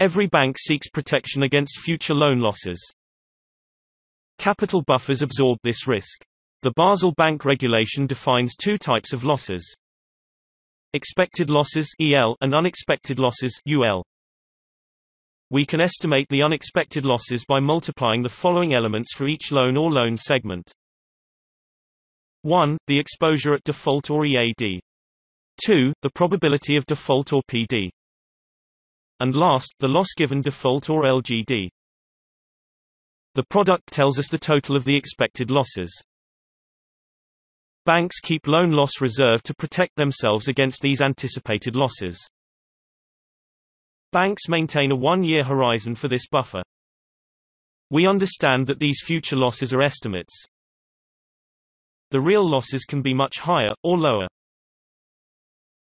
Every bank seeks protection against future loan losses. Capital buffers absorb this risk. The Basel Bank regulation defines two types of losses. Expected losses EL and unexpected losses UL. We can estimate the unexpected losses by multiplying the following elements for each loan or loan segment. 1. The exposure at default or EAD. 2. The probability of default or PD. And last, the loss given default or LGD. The product tells us the total of the expected losses. Banks keep loan loss reserve to protect themselves against these anticipated losses. Banks maintain a one-year horizon for this buffer. We understand that these future losses are estimates. The real losses can be much higher, or lower.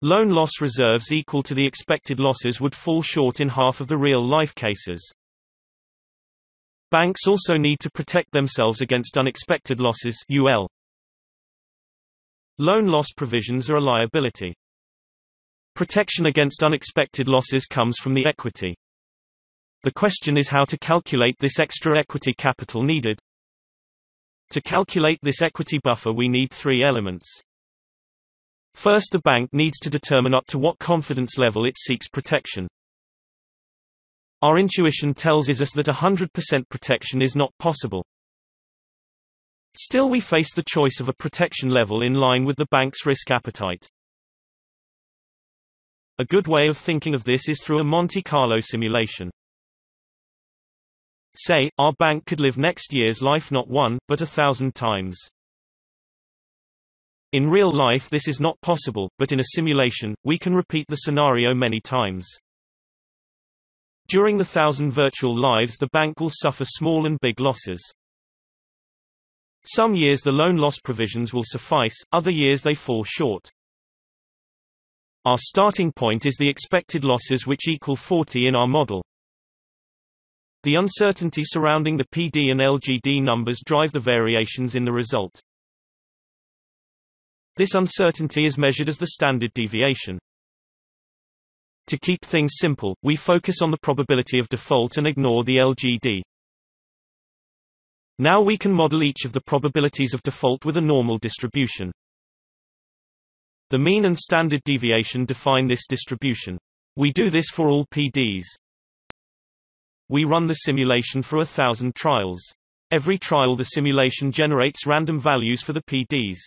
Loan loss reserves equal to the expected losses would fall short in half of the real-life cases. Banks also need to protect themselves against unexpected losses UL. Loan loss provisions are a liability. Protection against unexpected losses comes from the equity. The question is how to calculate this extra equity capital needed. To calculate this equity buffer we need three elements. First the bank needs to determine up to what confidence level it seeks protection. Our intuition tells us that 100% protection is not possible. Still we face the choice of a protection level in line with the bank's risk appetite. A good way of thinking of this is through a Monte Carlo simulation. Say, our bank could live next year's life not one, but a thousand times. In real life this is not possible, but in a simulation, we can repeat the scenario many times. During the thousand virtual lives the bank will suffer small and big losses. Some years the loan loss provisions will suffice, other years they fall short. Our starting point is the expected losses which equal 40 in our model. The uncertainty surrounding the PD and LGD numbers drive the variations in the result. This uncertainty is measured as the standard deviation. To keep things simple, we focus on the probability of default and ignore the LGD. Now we can model each of the probabilities of default with a normal distribution. The mean and standard deviation define this distribution. We do this for all PDs. We run the simulation for a thousand trials. Every trial the simulation generates random values for the PDs.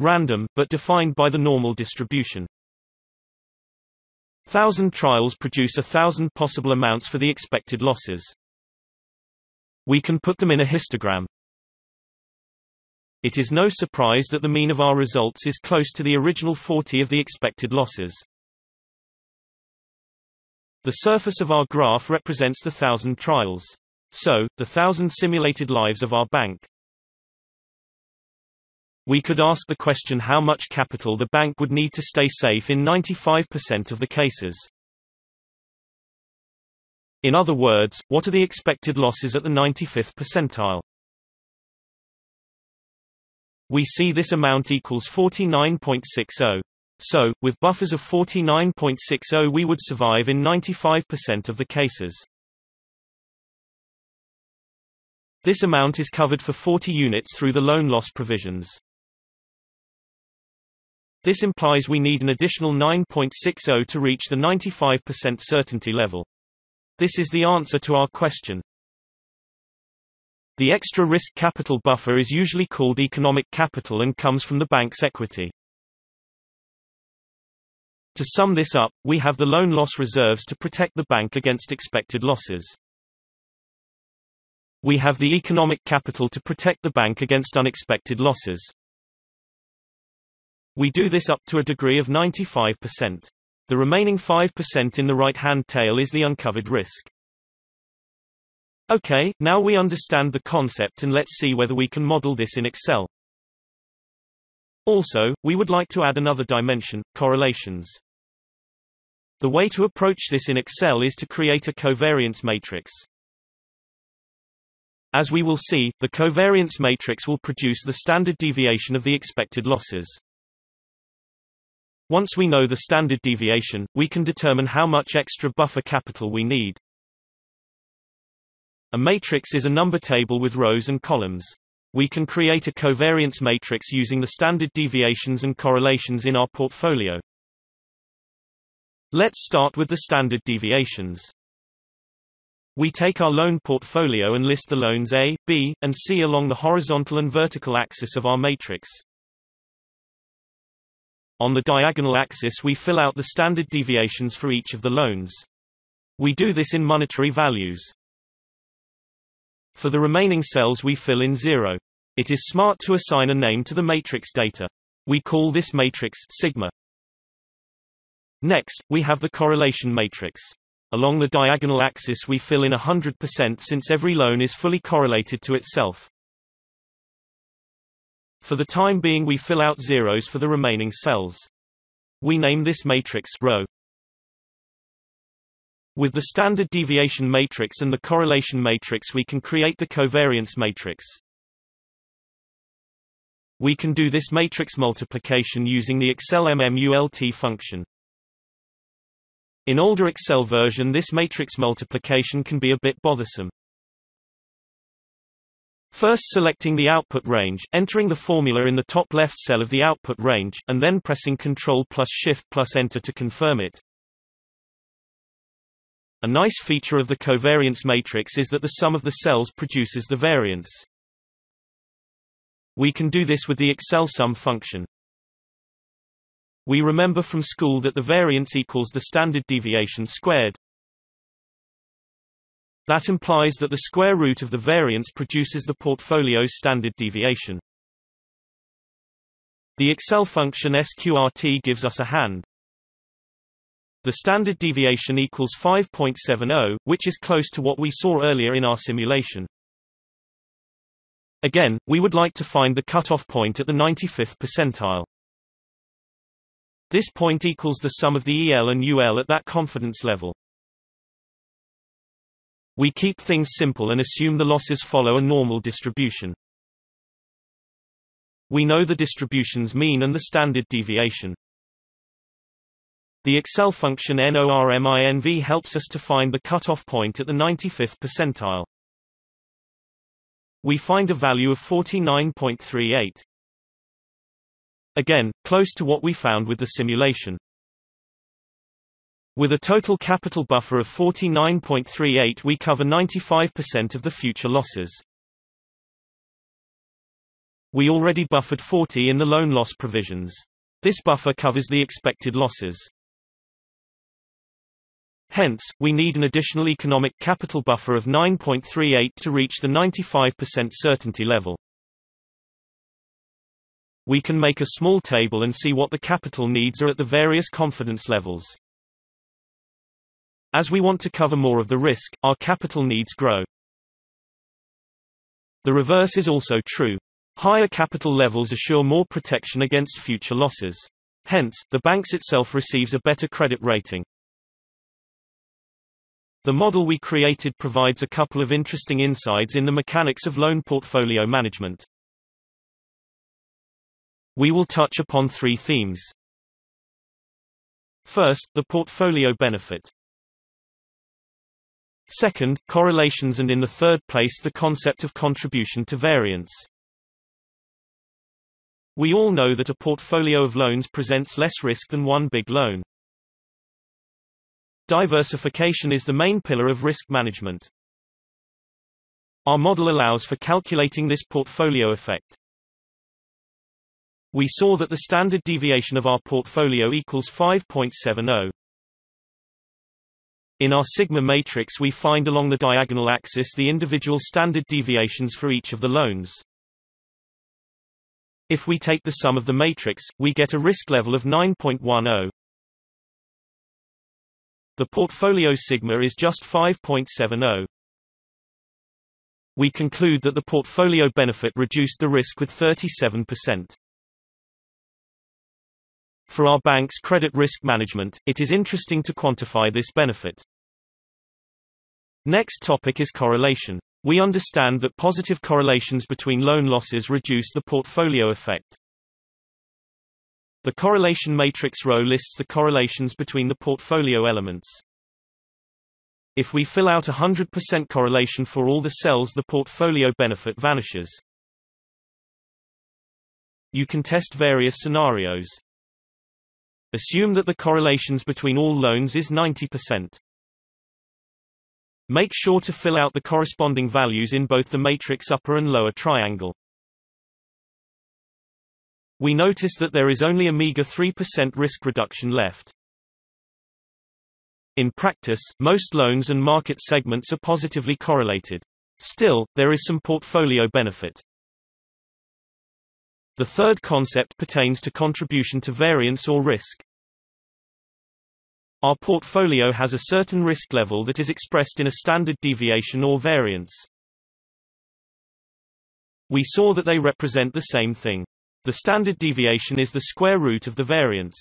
Random, but defined by the normal distribution. Thousand trials produce a thousand possible amounts for the expected losses. We can put them in a histogram. It is no surprise that the mean of our results is close to the original 40 of the expected losses. The surface of our graph represents the thousand trials. So, the thousand simulated lives of our bank. We could ask the question how much capital the bank would need to stay safe in 95% of the cases. In other words, what are the expected losses at the 95th percentile? We see this amount equals 49.60. So, with buffers of 49.60 we would survive in 95% of the cases. This amount is covered for 40 units through the loan loss provisions. This implies we need an additional 9.60 to reach the 95% certainty level. This is the answer to our question. The extra risk capital buffer is usually called economic capital and comes from the bank's equity. To sum this up, we have the loan loss reserves to protect the bank against expected losses. We have the economic capital to protect the bank against unexpected losses. We do this up to a degree of 95%. The remaining 5% in the right-hand tail is the uncovered risk. Okay, now we understand the concept and let's see whether we can model this in Excel. Also, we would like to add another dimension, correlations. The way to approach this in Excel is to create a covariance matrix. As we will see, the covariance matrix will produce the standard deviation of the expected losses. Once we know the standard deviation, we can determine how much extra buffer capital we need. A matrix is a number table with rows and columns. We can create a covariance matrix using the standard deviations and correlations in our portfolio. Let's start with the standard deviations. We take our loan portfolio and list the loans A, B, and C along the horizontal and vertical axis of our matrix. On the diagonal axis we fill out the standard deviations for each of the loans. We do this in monetary values. For the remaining cells we fill in zero. It is smart to assign a name to the matrix data. We call this matrix sigma. Next, we have the correlation matrix. Along the diagonal axis we fill in 100% since every loan is fully correlated to itself. For the time being we fill out zeros for the remaining cells. We name this matrix rho. With the standard deviation matrix and the correlation matrix we can create the covariance matrix. We can do this matrix multiplication using the Excel MMULT function. In older Excel version this matrix multiplication can be a bit bothersome. First selecting the output range, entering the formula in the top left cell of the output range, and then pressing Ctrl plus Shift plus Enter to confirm it. A nice feature of the covariance matrix is that the sum of the cells produces the variance. We can do this with the Excel sum function. We remember from school that the variance equals the standard deviation squared. That implies that the square root of the variance produces the portfolio's standard deviation. The Excel function sqrt gives us a hand. The standard deviation equals 5.70, which is close to what we saw earlier in our simulation. Again, we would like to find the cutoff point at the 95th percentile. This point equals the sum of the EL and UL at that confidence level. We keep things simple and assume the losses follow a normal distribution. We know the distribution's mean and the standard deviation. The Excel function NORMINV helps us to find the cutoff point at the 95th percentile. We find a value of 49.38. Again, close to what we found with the simulation. With a total capital buffer of 49.38 we cover 95% of the future losses. We already buffered 40 in the loan loss provisions. This buffer covers the expected losses. Hence, we need an additional economic capital buffer of 9.38 to reach the 95% certainty level. We can make a small table and see what the capital needs are at the various confidence levels. As we want to cover more of the risk, our capital needs grow. The reverse is also true. Higher capital levels assure more protection against future losses. Hence, the banks itself receives a better credit rating. The model we created provides a couple of interesting insights in the mechanics of loan portfolio management. We will touch upon three themes. First, the portfolio benefit. Second, correlations and in the third place the concept of contribution to variance. We all know that a portfolio of loans presents less risk than one big loan. Diversification is the main pillar of risk management. Our model allows for calculating this portfolio effect. We saw that the standard deviation of our portfolio equals 5.70. In our sigma matrix we find along the diagonal axis the individual standard deviations for each of the loans. If we take the sum of the matrix, we get a risk level of 9.10. The portfolio sigma is just 5.70. We conclude that the portfolio benefit reduced the risk with 37%. For our bank's credit risk management, it is interesting to quantify this benefit. Next topic is correlation. We understand that positive correlations between loan losses reduce the portfolio effect. The correlation matrix rho lists the correlations between the portfolio elements. If we fill out 100% correlation for all the cells the portfolio benefit vanishes. You can test various scenarios. Assume that the correlations between all loans is 90%. Make sure to fill out the corresponding values in both the matrix upper and lower triangle. We notice that there is only a meager 3% risk reduction left. In practice, most loans and market segments are positively correlated. Still, there is some portfolio benefit. The third concept pertains to contribution to variance or risk. Our portfolio has a certain risk level that is expressed in a standard deviation or variance. We saw that they represent the same thing. The standard deviation is the square root of the variance.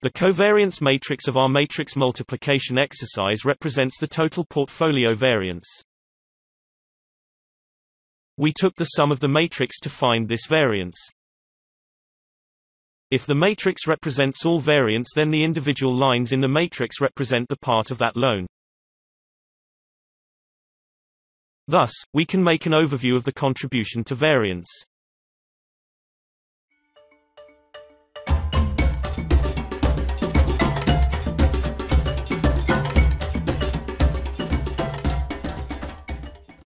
The covariance matrix of our matrix multiplication exercise represents the total portfolio variance. We took the sum of the matrix to find this variance. If the matrix represents all variance then the individual lines in the matrix represent the part of that loan. Thus, we can make an overview of the contribution to variance.